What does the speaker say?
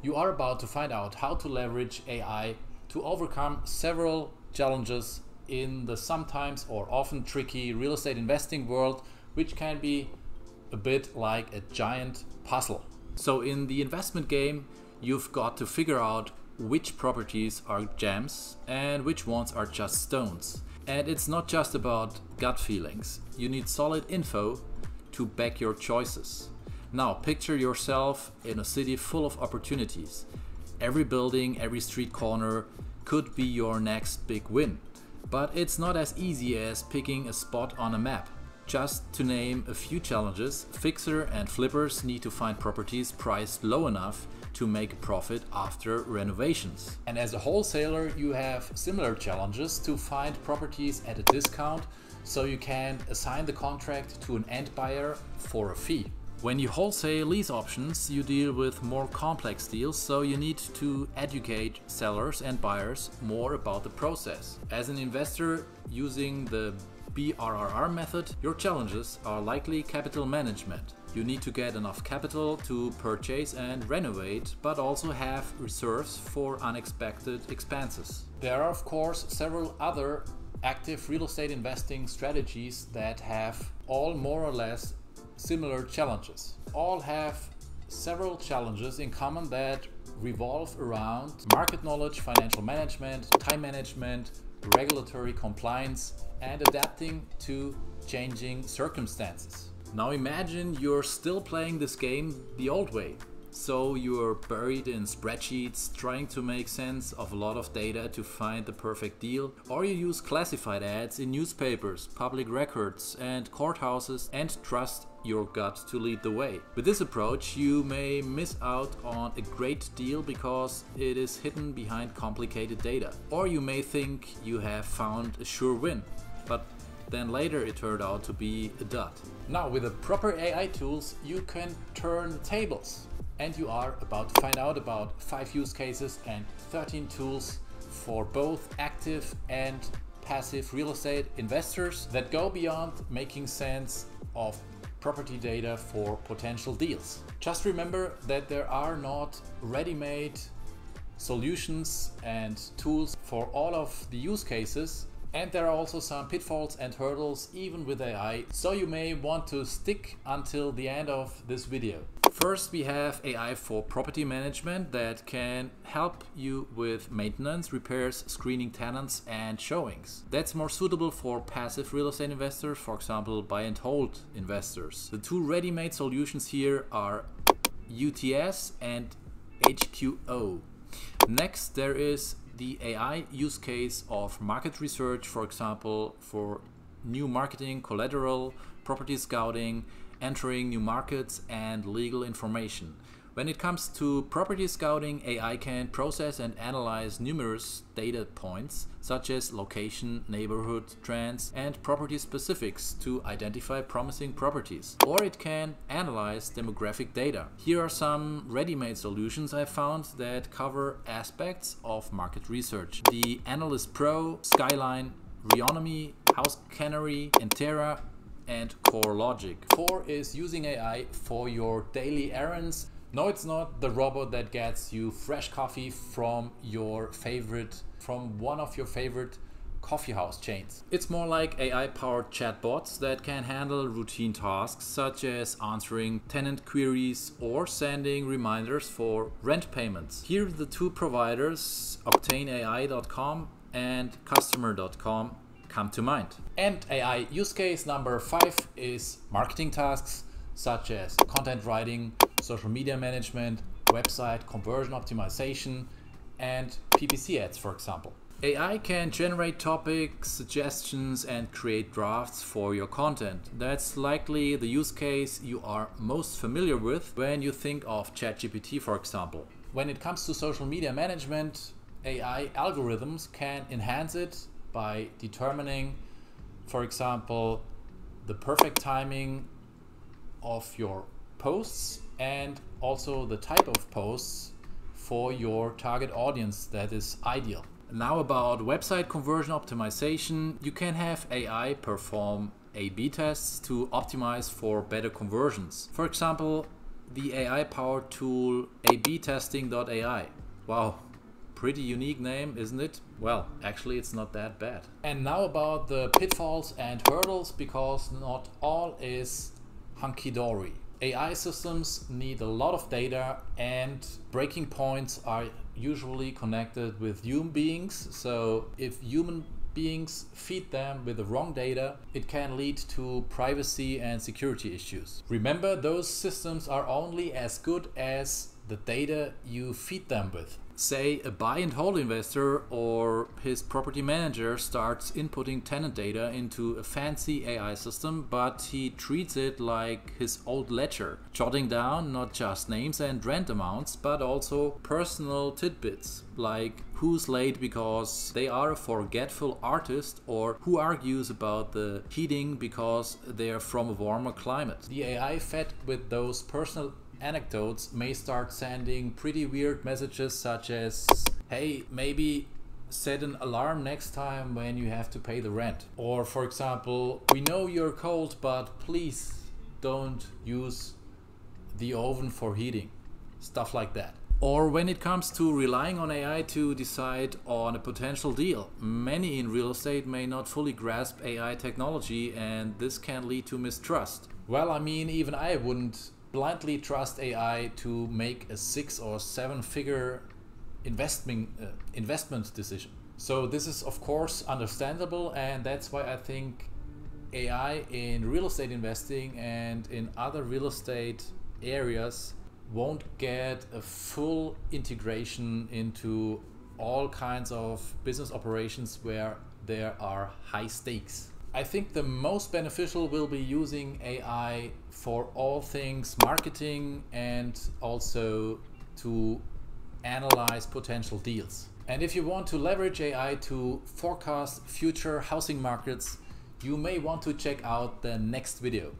You are about to find out how to leverage AI to overcome several challenges in the sometimes or often tricky real estate investing world, which can be a bit like a giant puzzle. So, in the investment game, you've got to figure out which properties are gems and which ones are just stones. And it's not just about gut feelings, you need solid info to back your choices. Now, picture yourself in a city full of opportunities. Every building, every street corner could be your next big win. But it's not as easy as picking a spot on a map. Just to name a few challenges, fixer and flippers need to find properties priced low enough to make a profit after renovations. And as a wholesaler, you have similar challenges to find properties at a discount so you can assign the contract to an end buyer for a fee. When you wholesale lease options, you deal with more complex deals, so you need to educate sellers and buyers more about the process. As an investor using the BRRR method, your challenges are likely capital management. You need to get enough capital to purchase and renovate, but also have reserves for unexpected expenses. There are, of course, several other active real estate investing strategies that have all more or less similar challenges. All have several challenges in common that revolve around market knowledge, financial management, time management, regulatory compliance, and adapting to changing circumstances. Now imagine you're still playing this game the old way. So you're buried in spreadsheets trying to make sense of a lot of data to find the perfect deal, or you use classified ads in newspapers, public records, and courthouses and trust your gut to lead the way. With this approach, you may miss out on a great deal because it is hidden behind complicated data. Or you may think you have found a sure win, but then later it turned out to be a dud. Now, with the proper AI tools, you can turn tables. And you are about to find out about 5 use cases and 13 tools for both active and passive real estate investors that go beyond making sense of property data for potential deals. Just remember that there are not ready-made solutions and tools for all of the use cases and there are also some pitfalls and hurdles even with AI, so you may want to stick until the end of this video. First, we have AI for property management that can help you with maintenance, repairs, screening tenants, and showings. That's more suitable for passive real estate investors, for example, buy and hold investors. The two ready made solutions here are UTS and HQO. Next, there is the AI use case of market research, for example, for new marketing, collateral, property scouting, entering new markets, and legal information. When it comes to property scouting, AI can process and analyze numerous data points, such as location, neighborhood trends, and property specifics to identify promising properties. Or it can analyze demographic data. Here are some ready-made solutions I found that cover aspects of market research. The Analyst Pro, Skyline, Reonomy, House Canary, Entera, and CoreLogic. Four is using AI for your daily errands. No, it's not the robot that gets you fresh coffee from your favorite, from one of your favorite coffee house chains. It's more like AI powered chatbots that can handle routine tasks such as answering tenant queries or sending reminders for rent payments. Here the two providers, ObtainAI.com and Customer.com come to mind. And AI use case number five is marketing tasks such as content writing, social media management, website conversion optimization, and PPC ads, for example. AI can generate topics, suggestions, and create drafts for your content. That's likely the use case you are most familiar with when you think of ChatGPT, for example. When it comes to social media management, AI algorithms can enhance it by determining, for example, the perfect timing of your posts and also the type of posts for your target audience that is ideal. Now about website conversion optimization, you can have AI perform A-B tests to optimize for better conversions. For example, the AI powered tool abtesting.ai. Wow, pretty unique name, isn't it? Well, actually, it's not that bad. And now about the pitfalls and hurdles because not all is hunky dory. AI systems need a lot of data and breaking points are usually connected with human beings. So if human beings feed them with the wrong data, it can lead to privacy and security issues. Remember, those systems are only as good as the data you feed them with. Say a buy and hold investor or his property manager starts inputting tenant data into a fancy AI system, but he treats it like his old ledger, jotting down not just names and rent amounts, but also personal tidbits like who's late because they are a forgetful artist or who argues about the heating because they're from a warmer climate. The AI fed with those personal anecdotes may start sending pretty weird messages such as hey maybe set an alarm next time when you have to pay the rent. Or for example we know you're cold but please don't use the oven for heating. Stuff like that. Or when it comes to relying on AI to decide on a potential deal, many in real estate may not fully grasp AI technology and this can lead to mistrust. Well, I mean, even I wouldn't blindly trust AI to make a six or seven figure investment uh, investment decision. So this is of course understandable and that's why I think AI in real estate investing and in other real estate areas won't get a full integration into all kinds of business operations where there are high stakes. I think the most beneficial will be using AI for all things marketing and also to analyze potential deals. And if you want to leverage AI to forecast future housing markets, you may want to check out the next video.